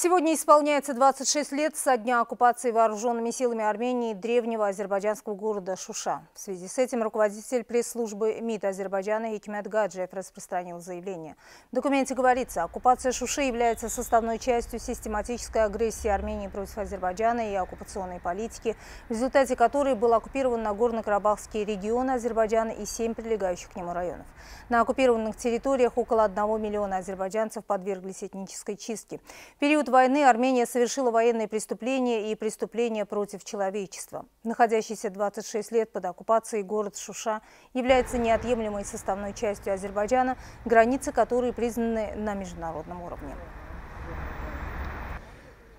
Сегодня исполняется 26 лет со дня оккупации вооруженными силами Армении древнего азербайджанского города Шуша. В связи с этим руководитель пресс-службы МИД Азербайджана Хикмет Гаджиев распространил заявление. В документе говорится, оккупация Шуши является составной частью систематической агрессии Армении против Азербайджана и оккупационной политики, в результате которой был оккупирован Нагорно-Карабахский регион Азербайджана и семь прилегающих к нему районов. На оккупированных территориях около 1 миллиона азербайджанцев подверглись этнической чистке. В период период войны Армения совершила военные преступления и преступления против человечества. Находящийся 26 лет под оккупацией город Шуша является неотъемлемой составной частью Азербайджана, границы которой признаны на международном уровне.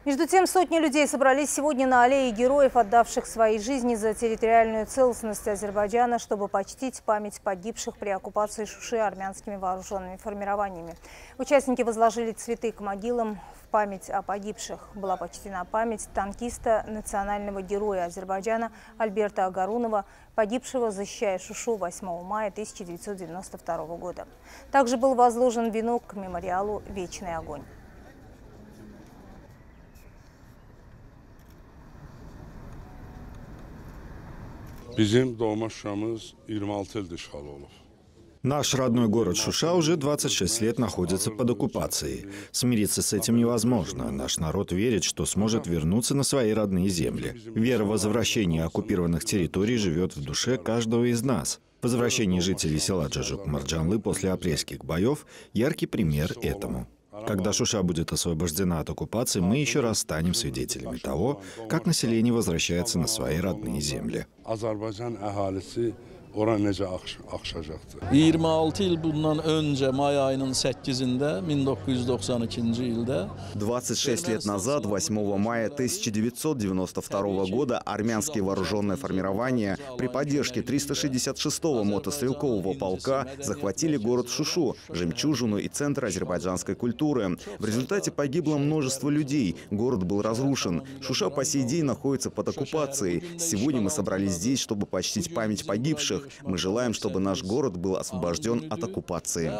Между тем, сотни людей собрались сегодня на аллее героев, отдавших свои жизни за территориальную целостность Азербайджана, чтобы почтить память погибших при оккупации Шуши армянскими вооруженными формированиями. Участники возложили цветы к могилам в память о погибших. Была почтена память танкиста, национального героя Азербайджана Альберта Агарунова, погибшего, защищая Шушу 8 мая 1992 года. Также был возложен венок к мемориалу «Вечный огонь». Bizim doğma Şuşamız 26 ildir işğal. Наш родной город Шуша уже 26 лет находится под оккупацией. Смириться с этим невозможно. Наш народ верит, что сможет вернуться на свои родные земли. Вера в возвращение оккупированных территорий живет в душе каждого из нас. Возвращение жителей села Джаджук-Марджанлы после апрельских боев – яркий пример этому. Когда Шуша будет освобождена от оккупации, мы еще раз станем свидетелями того, как население возвращается на свои родные земли. Ora necə axışacaqdır. 26 il bundan önce may ayının 8-inde 1992 ildə 26 лет назад, 8 мая 1992 года, армянские вооруженные формирования при поддержке 366-го мотострелкового полка захватили город Шушу, жемчужину и центр азербайджанской культуры. В результате погибло множество людей, город был разрушен. Шуша по сей день находится под оккупацией. Сегодня мы собрались здесь, чтобы почтить память погибших, мы желаем, чтобы наш город был освобожден от оккупации.